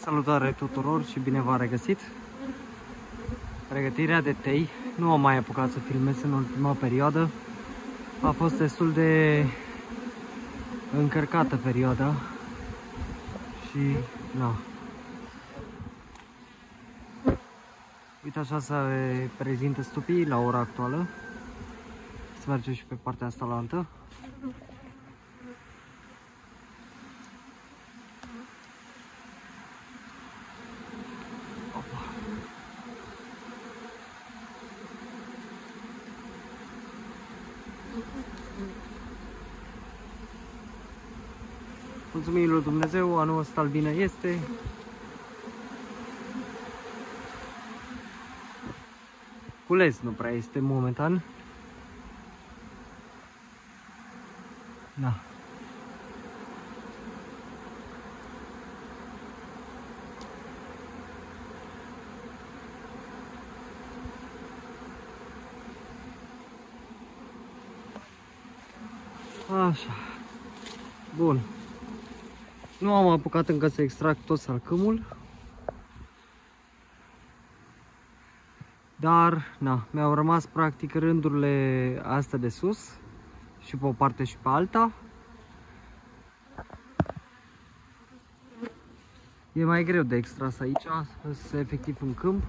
Salutare tuturor și bine v-am regăsit! Pregătirea de tei nu am mai apucat să filmez în ultima perioadă. A fost destul de încărcată perioada și na. Uite așa se prezintă stupii la ora actuală. Să mergem și pe partea asta la altă. Mulțumim lui Dumnezeu, anul ăsta bine este. Cules nu prea este momentan. Da. Așa. Bun. Nu am apucat încă să extrag tot salcâmul. Dar, na, mi-au rămas practic rândurile astea de sus și pe o parte și pe alta. E mai greu de extras aici, sunt efectiv în câmp.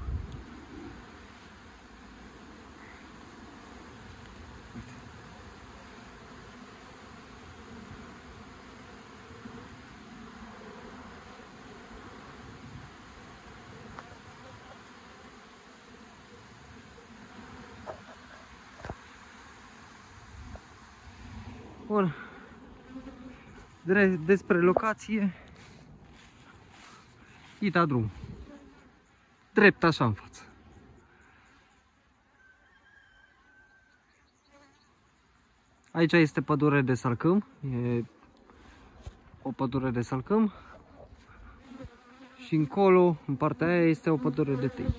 Bun. Despre locație. Ita drum. Drept așa în față. Aici este pădure de salcâm. E o pădure de salcâm. Și încolo, în partea aia, este o pădure de tei.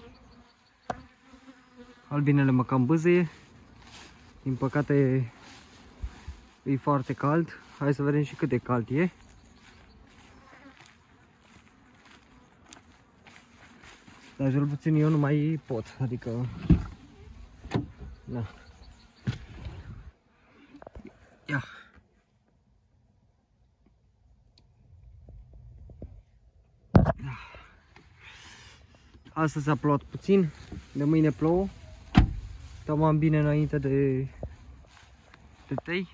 Albinele mă cam bâzăie. Din păcate E foarte cald. Hai să vedem și cât de cald e. Dar cel puțin eu nu mai pot, adică... Na. Ia. Astăzi a plouat puțin, de mâine plouă. Cam bine înainte de, de tei.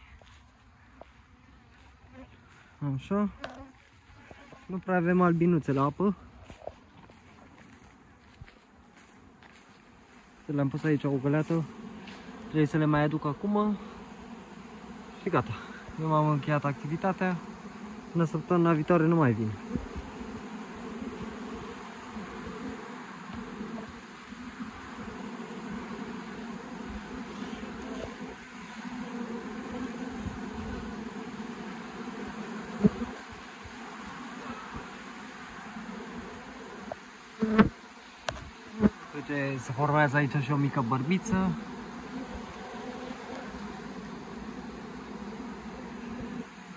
Așa. Nu prea avem albinuțe la apă. Le-am pus aici o găleată. Trebuie să le mai aduc acum. Și gata. Eu m-am încheiat activitatea. Până săptămâna viitoare nu mai vin. Uite, se formează aici și o mică bărbiță.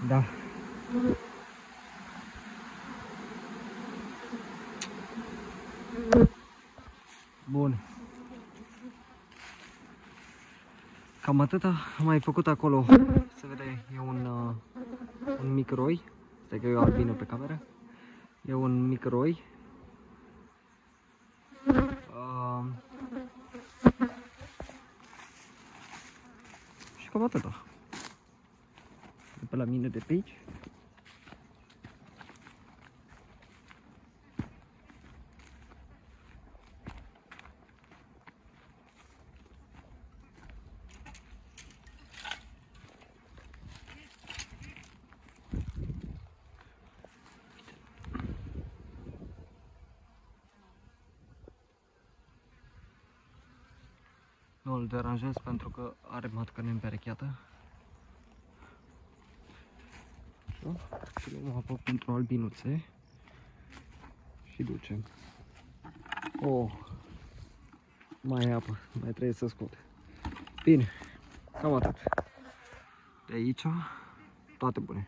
Da. Bun. Cam atâta am mai făcut acolo. Se vede, e un, uh, un mic roi. Stai că eu albină pe cameră. E un mic roi cam atâta. De pe la mine de pe aici. Nu îl deranjez pentru că are matcă neîmperecheată. Și luăm apă pentru albinuțe. Și ducem. Oh, mai e apă, mai trebuie să scot. Bine, cam atât. De aici, toate bune.